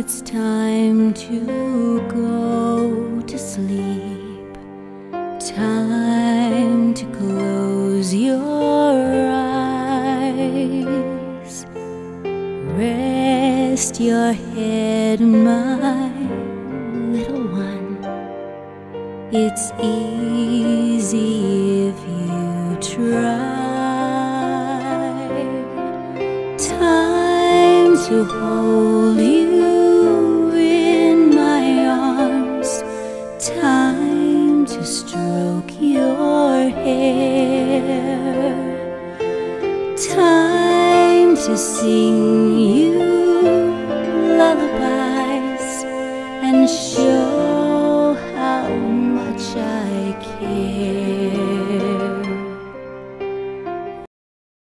it's time to go to sleep. Time to close your eyes. Rest your head, my little one. It's easy if you try. to hold you in my arms, time to stroke your hair, time to sing you lullabies and show how much I care.